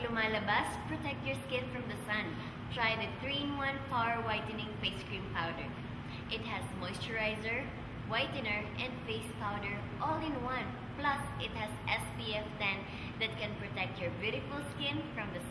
lumalabas, protect your skin from the sun. Try the 3-in-1 Power Whitening Face Cream Powder. It has moisturizer, whitener, and face powder all in one. Plus, it has SPF 10 that can protect your beautiful skin from the sun.